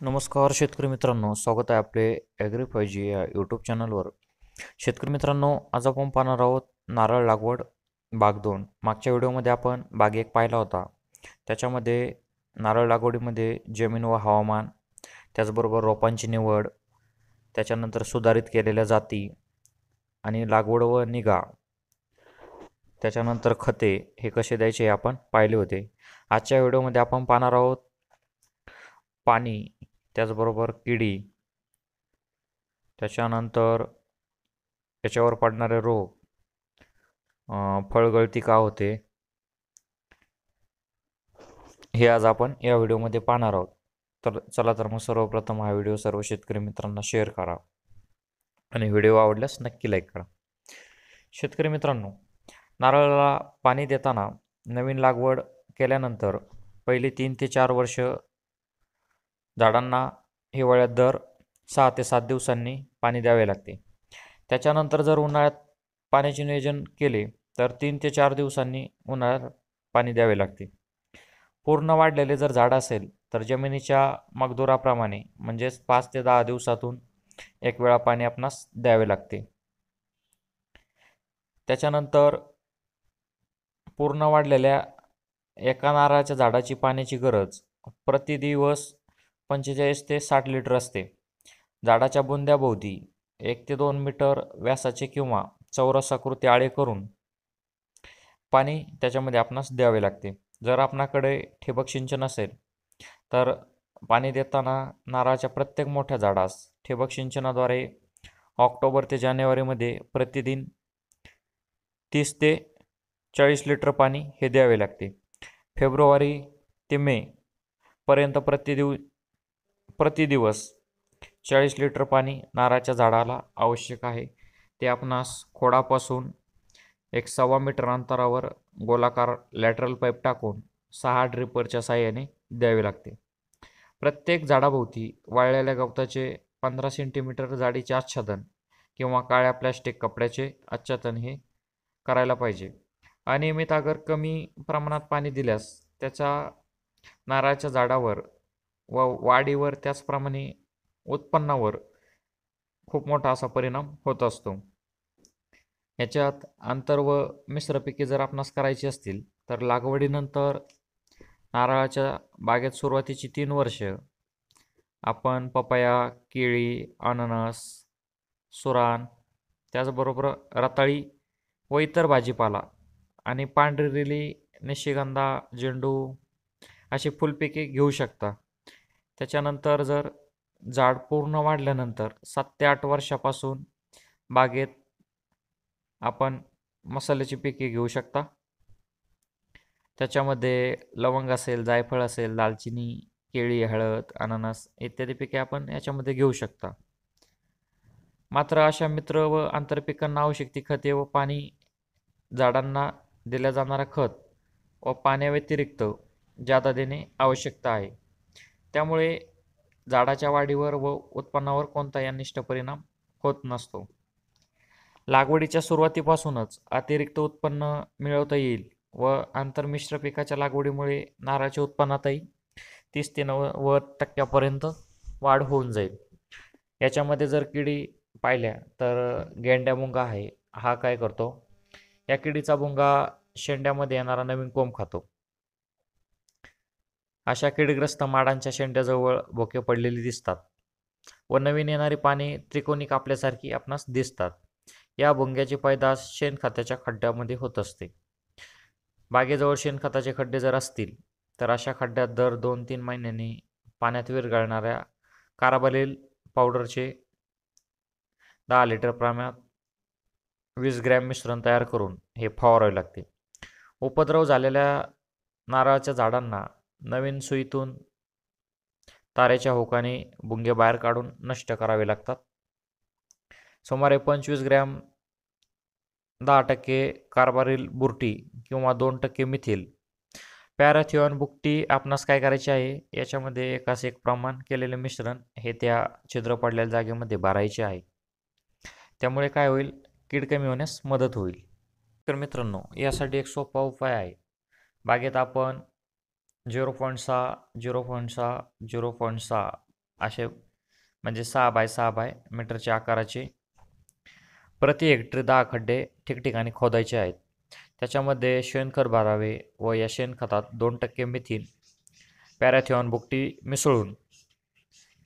नमस्कार शेतकरी मित्रांनो स्वागत आहे आपले ॲग्री या यूट्यूब चॅनलवर शेतकरी मित्रांनो आज आपण पाहणार आहोत नारळ लागवड बाग दोन. मागच्या व्हिडिओमध्ये आपण बाग एक पाहिला होता. त्याच्यामध्ये नारळ लागवडीमध्ये जमीन व हवामान त्याचबरोबर रोपांची निवड त्याच्यानंतर सुधारित केलेल्या जाती आणि लागवड व निगा त्याच्यानंतर खते हे कसे द्यायचे हे आपण पाहिले होते. आजच्या व्हिडिओमध्ये आपण पाहणार आहोत पाणी त्याचबरोबर किडी. त्याच्यानंतर त्याच्यावर पडणारे रोग. फळगळती का होते? हे आज आपण या व्हिडिओमध्ये पाहणार आहोत. तर चला तर मग सर्वप्रथम हा व्हिडिओ सर्व शेतकरी मित्रांना शेअर करा आणि व्हिडिओ आवडल्यास नक्की लाईक करा. शेतकरी मित्रांनो नारळाला पाणी देताना नवीन लागवड केल्यानंतर पहिली तीन ते चार वर्ष झाडांना हिवाळ्यात दर सहा ते सात दिवसांनी पाणी द्यावे लागते. त्याच्यानंतर जर उन्हाळ्यात पाण्याचे नियोजन केले तर तीन ते चार दिवसांनी उन्हाळ्यात पाणी द्यावे लागते. पूर्ण वाढलेले जर झाड असेल तर जमिनीच्या मगदुराप्रमाणे म्हणजेच पाच ते दहा दिवसातून एक वेळा पाणी आपणास द्यावे लागते. त्याच्यानंतर पूर्ण वाढलेल्या एका नारळाच्या झाडाची पाण्याची गरज प्रतिदिवस पंचेचाळीस ते साठ लिटर असते. झाडाच्या बुंद्याभोवती एक ते दोन मीटर व्यासाचे किंवा चौरसाकृती आळे करून पाणी त्याच्यामध्ये आपणास द्यावे लागते. जर आपणाकडे ठिबक सिंचन असेल तर पाणी देताना नारळाच्या प्रत्येक मोठ्या झाडास ठिबक सिंचनाद्वारे ऑक्टोबर ते जानेवारीमध्ये प्रतिदिन तीस ते चाळीस लिटर पाणी हे द्यावे लागते. फेब्रुवारी ते मे पर्यंत प्रतिदिव प्रतिदिवस चाळीस लिटर पाणी नारळाच्या झाडाला आवश्यक आहे. ते आपणास खोडापासून एक सव्वा मीटर अंतरावर गोलाकार लॅटरल पाईप टाकून सहा ड्रिपरच्या साह्याने द्यावे लागते. प्रत्येक झाडाभोवती वाळलेल्या गवताचे पंधरा सेंटीमीटर जाडीचे आच्छादन किंवा काळ्या प्लॅस्टिक कपड्याचे आच्छादन हे करायला पाहिजे. अनियमित अगर कमी प्रमाणात पाणी दिल्यास त्याचा नारळाच्या झाडावर व वाढीवर त्याचप्रमाणे उत्पन्नावर खूप मोठा असा परिणाम होत असतो. याच्यात आंतर व मिश्र पिके जर आपणास करायची असतील तर लागवडीनंतर नारळाच्या बागेत सुरुवातीची तीन वर्ष आपण पपया केळी अननस सुरान त्याचबरोबर रताळी व इतर भाजीपाला आणि पांढरी रिली निशिगंधा झेंडू अशी फुलपिके घेऊ शकता. त्याच्यानंतर जर झाड पूर्ण वाढल्यानंतर सात ते आठ वर्षापासून बागेत आपण मसाल्याची पिके घेऊ शकता. त्याच्यामध्ये लवंग असेल जायफळ असेल दालचिनी केळी हळद अननस इत्यादी पिके आपण याच्यामध्ये घेऊ शकता. मात्र अशा मित्र व आंतरपिकांना आवश्यक ती खते व पाणी झाडांना दिल्या जाणारा खत व पाण्याव्यतिरिक्त जादा देणे आवश्यकता आहे. त्यामुळे झाडाच्या वाढीवर व उत्पन्नावर कोणताही अनिष्ट परिणाम होत नसतो. लागवडीच्या सुरुवातीपासूनच अतिरिक्त उत्पन्न मिळवता येईल व आंतरमिश्र पिकाच्या लागवडीमुळे नारळाच्या उत्पन्नातही तीस ते नव्वद टक्क्यापर्यंत वाढ होऊन जाईल. याच्यामध्ये जर किडी पाहिल्या तर गेंड्या मुंगा आहे. हा काय करतो? या किडीचा भुंगा शेंड्यामध्ये येणारा नवीन कोंब खातो. अशा किडग्रस्त माडांच्या शेंड्याजवळ भोके पडलेली दिसतात व नवीन येणारी पाने त्रिकोणी कापल्यासारखी आपणास दिसतात. या भुंग्याची पैदास शेणखताच्या खड्ड्यामध्ये होत असते. बागेजवळ शेणखताचे खड्डे जर असतील तर अशा खड्ड्यात दर दोन तीन महिन्यांनी पाण्यात विरघळणाऱ्या काराबालील पावडरचे दहा लिटर प्रमाणात वीस ग्रॅम मिश्रण तयार करून हे फवारावे लागते. उपद्रव झालेल्या नारळाच्या झाडांना नवीन सुईतून तारेच्या होकाने बुंगे बाहेर काढून नष्ट करावे लागतात. सुमारे पंचवीस ग्रॅम दहा टक्के कारभारील बुरटी किंवा दोन टक्के मिथिल. पॅराथिऑन बुकटी आपणास काय करायची आहे? याच्यामध्ये एकास एक प्रमाण केलेले मिश्रण हे त्या छिद्र पडलेल्या जागेमध्ये भरायचे आहे. त्यामुळे काय होईल? कीड कमी होण्यास मदत होईल. तर मित्रांनो यासाठी एक सोपा उपाय आहे. बागेत आपण झिरो पॉईंट सहा झिरो पॉईंट सहा झिरो पॉईंट सहा असे म्हणजे सहा बाय सहा बाय मीटरच्या आकाराचे प्रति हेक्टरी दहा खड्डे ठिकठिकाणी खोदायचे आहेत. त्याच्यामध्ये शेणखत भरावे व या शेणखतात दोन टक्के मिथीन पॅराथिऑन बुकटी मिसळून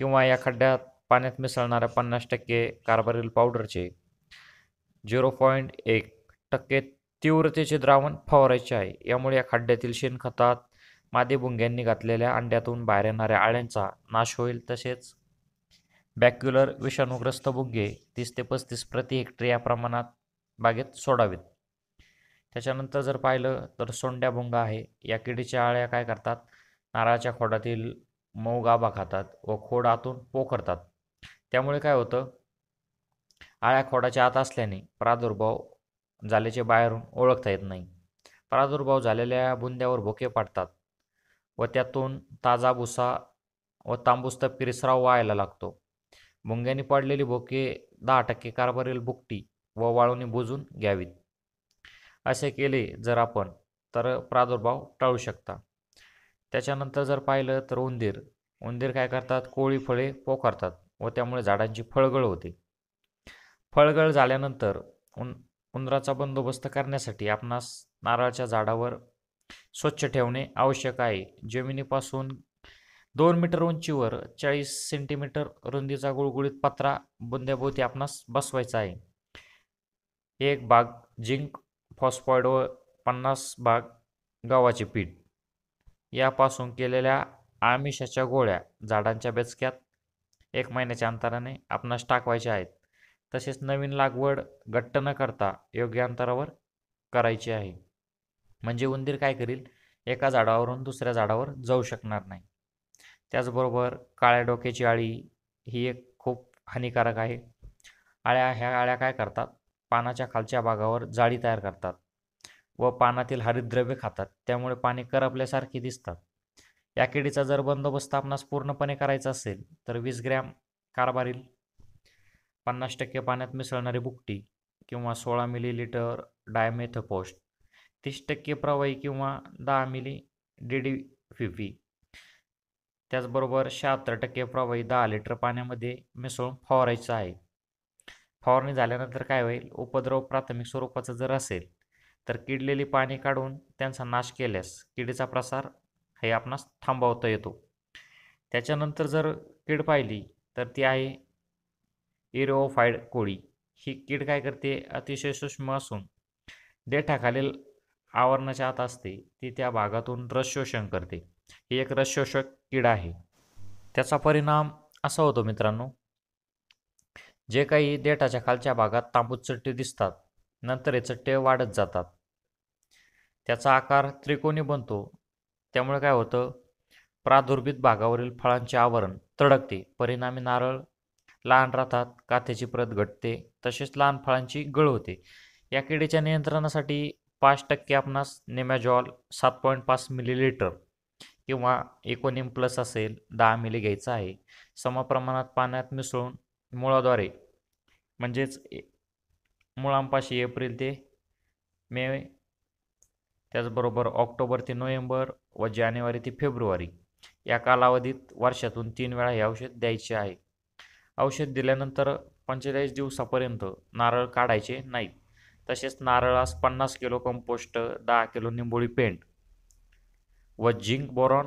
किंवा या खड्ड्यात पाण्यात मिसळणाऱ्या पन्नास टक्के कार्बरिल पावडरचे झिरो पॉईंट एक टक्के तीव्रतेचे द्रावण फवारायचे आहे. यामुळे या खड्ड्यातील शेणखतात मादी भुंग्यांनी घातलेल्या अंड्यातून बाहेर येणाऱ्या आळ्यांचा नाश होईल तसेच बॅक्युलर विषाणूग्रस्त भुंगे तीस ते पस्तीस प्रति हेक्टर या प्रमाणात बागेत सोडावेत. त्याच्यानंतर जर पाहिलं तर सोंड्या भुंगा आहे. या किडीच्या आळ्या काय करतात? नारळाच्या खोडातील मऊ गाभा खातात व खोड आतून पोखरतात. त्यामुळे काय होतं? आळ्या खोडाच्या आत असल्याने प्रादुर्भाव झाल्याचे बाहेरून ओळखता येत नाही. प्रादुर्भाव झालेल्या बुंद्यावर भोके पाडतात. व त्यातून ताजा भुसा व तांबूस पिरसराव व्हायला लागतो. मुंग्याने पडलेली भोके दहा टक्के कारभारील बुकटी व वाळूने बुजून घ्यावीत. असे केले जर आपण तर प्रादुर्भाव टाळू शकता. त्याच्यानंतर जर पाहिलं तर उंदीर. उंदीर काय करतात? कोळी फळे पोखरतात व त्यामुळे झाडांची फळगळ होते. फळगळ झाल्यानंतर उन उंदराचा बंदोबस्त करण्यासाठी आपणास नारळाच्या झाडावर स्वच्छ ठेवणे आवश्यक आहे. जमिनीपासून दोन मीटर उंचीवर चाळीस सेंटीमीटर रुंदीचा गुळगुळीत पत्रा बुंद्याभोवती आपणास बसवायचा आहे. एक भाग झिंक फॉस्फॉइड व पन्नास भाग गव्हाचे पीठ. यापासून केलेल्या आमिषाच्या गोळ्या झाडांच्या बेचक्यात एक महिन्याच्या अंतराने आपणास टाकवायच्या आहेत. तसेच नवीन लागवड घट्ट न करता योग्य अंतरावर करायची आहे. म्हणजे उंदीर काय करील? एका झाडावरून दुसऱ्या झाडावर जाऊ शकणार नाही. त्याचबरोबर काळ्या डोक्याची आळी ही एक खूप हानिकारक आहे. आळ्या ह्या आळ्या काय करतात? पानाच्या खालच्या भागावर जाळी तयार करतात व पानातील हरितद्रव्ये खातात. त्यामुळे पाने करपल्यासारखी दिसतात. या किडीचा जर बंदोबस्त आपणास पूर्णपणे करायचा असेल तर वीस ग्रॅम कारभारील पन्नास टक्के पाण्यात मिसळणारी बुकटी किंवा सोळा मिलीलिटर डायमेथपोस्ट तीस टक्के प्रवाही किंवा दहा मिली डी डी फिफी त्याचबरोबर शहात्तर टक्के प्रवाही दहा लिटर पाण्यामध्ये मिसळून फवारायचं आहे. फवारणी झाल्यानंतर काय होईल? उपद्रव प्राथमिक स्वरूपाचा जर असेल तर किडलेली पाणी काढून त्यांचा नाश केल्यास किडीचा प्रसार हे आपणास थांबवता येतो. त्याच्यानंतर जर कीड पाहिली तर ती आहे इरोफाईड कोळी. ही कीड काय करते? अतिशय सूक्ष्म असून देठाखालील आवरणाच्या आत असते ती त्या भागातून रस शोषण करते. ही एक रस शोषक कीड आहे. त्याचा परिणाम असा होतो मित्रांनो जे काही देठाच्या खालच्या भागात तांबूस चट्टे दिसतात नंतर हे चट्टे वाढत जातात. त्याचा आकार त्रिकोणी बनतो. त्यामुळे काय होतं प्रादुर्भित भागावरील फळांचे आवरण तडकते. परिणामी नारळ लहान राहतात काथ्याची प्रत घटते तसेच लहान फळांची गळ होते. या किडीच्या नियंत्रणासाठी पाच टक्के आपणास नेमॅजॉल सात पॉईंट पाच मिलीलिटर किंवा एकोनिम प्लस असेल दहा मिली घ्यायचं आहे. समप्रमाणात पाण्यात मिसळून मुळाद्वारे म्हणजेच मुळांपाशी एप्रिल ते मे त्याचबरोबर ऑक्टोबर ते नोव्हेंबर व जानेवारी ते फेब्रुवारी या कालावधीत वर्षातून तीन वेळा हे औषध द्यायचे आहे. औषध दिल्यानंतर पंचेचाळीस दिवसापर्यंत नारळ काढायचे नाहीत. तसेच नारळास पन्नास किलो कंपोस्ट दहा किलो निंबोळी पेंट व झिंक बोरॉन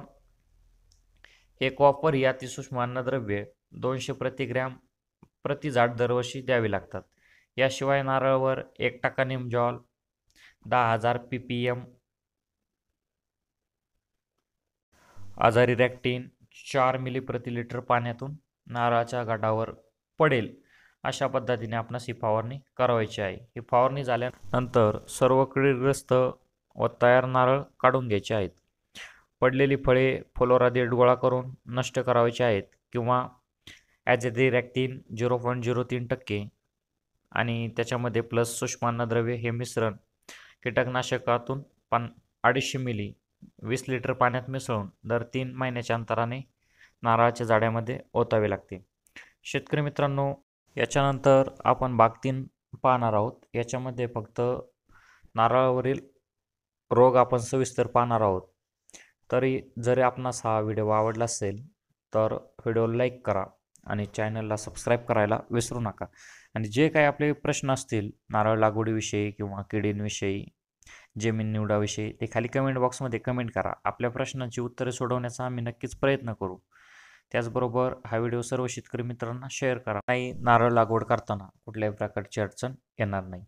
हे कॉपर या अतिसूक्ष्म अन्नद्रव्ये दोनशे प्रतिग्रॅम प्रति झाड दरवर्षी द्यावी लागतात. याशिवाय नारळावर एक टक्का निमजॉल दहा हजार पी पी एम आजारी रॅक्टिन चार मिली प्रति लिटर पाण्यातून नारळाच्या गाठावर पडेल. अशा पद्धतीने आपणास ही फवारणी करावायची आहे. ही फवारणी झाल्यानंतर सर्व किडीग्रस्त व तयार नारळ काढून घ्यायचे आहेत. पडलेली फळे फ्लोरा देठ गोळा करून नष्ट करावायची आहेत किंवा ॲजेदिरॅक्टिन झिरो पॉईंट झिरो तीन टक्के आणि त्याच्यामध्ये प्लस सूक्ष्म अन्नद्रव्य हे मिश्रण कीटकनाशकातून पान अडीचशे मिली वीस लिटर पाण्यात मिसळून दर तीन महिन्याच्या अंतराने नारळाच्या झाडामध्ये ओतावे लागते. शेतकरी मित्रांनो याच्यानंतर आपण बागतीन पाहणार आहोत. याच्यामध्ये फक्त नारळावरील रोग आपण सविस्तर पाहणार आहोत. तरी जरी आपणास हा व्हिडिओ आवडला असेल तर व्हिडिओला लाईक करा आणि चॅनलला सबस्क्राईब करायला विसरू नका. आणि जे काही आपले प्रश्न असतील नारळ लागवडीविषयी किंवा किडींविषयी जमीन निवडाविषयी ते खाली कमेंट बॉक्समध्ये कमेंट करा. आपल्या प्रश्नांची उत्तरे सोडवण्याचा आम्ही नक्कीच प्रयत्न करू. त्याचबरोबर हा व्हिडिओ सर्व शेतकरी मित्रांना शेअर करा. नाही नारळ लागवड करताना कुठल्याही प्रकारची अडचण येणार नाही.